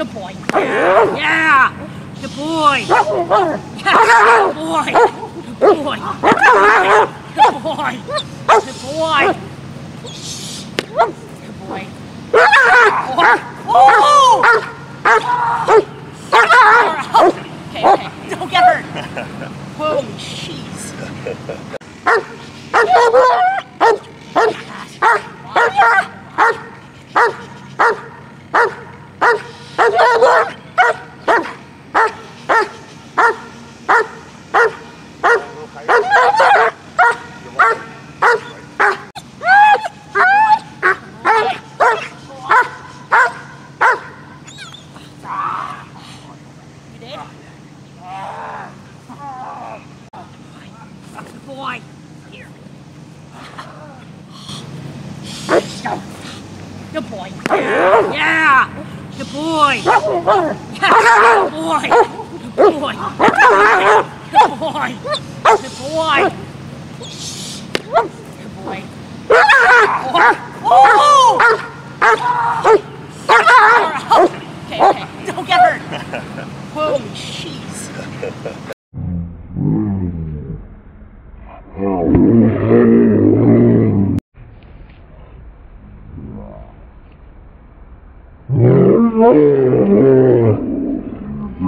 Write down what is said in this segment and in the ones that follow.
Good boy. Yeah. Good boy. Yeah. Good boy. Good boy. Good boy. Good boy. Good boy. Oh! Okay, okay. Don't get hurt. Holy jeez. Boy. Here. Good boy. Yeah. Good boy. Yeah. Good boy. Good boy. Good boy. Good boy. Good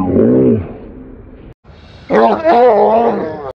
Oh.